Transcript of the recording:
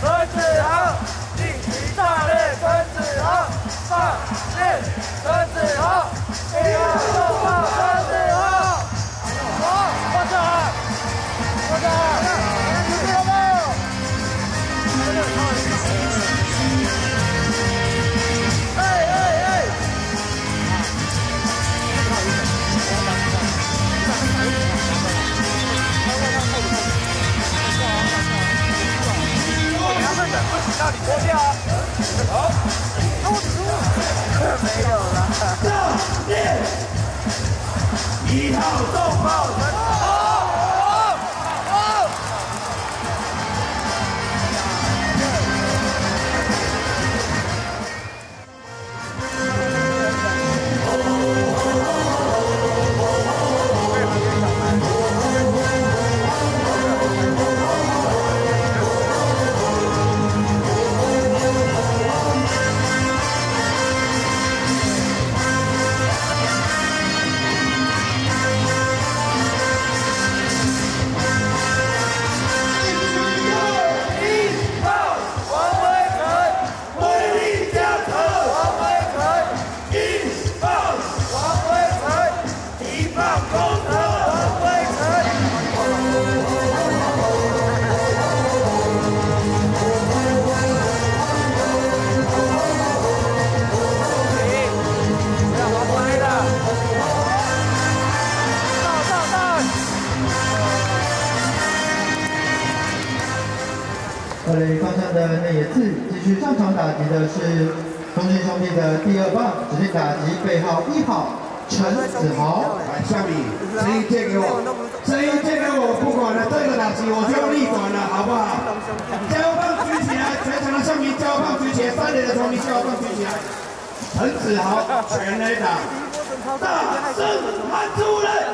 孙子豪一起上链孙子豪上链孙子豪不及让你脱掉啊！好，没有了。哈哈，一号重炮二垒方向的内野次，继续上场打击的是中信兄弟的第二棒，指定打击背号一号陈子豪。来，下米，声音借给我，声音借给我，我不管了，这个打击我就用力转了，好不好？交棒举起来，全场的乡民交棒举起来，三垒的球迷交棒举起来。陈子豪全垒打，大声喊出来，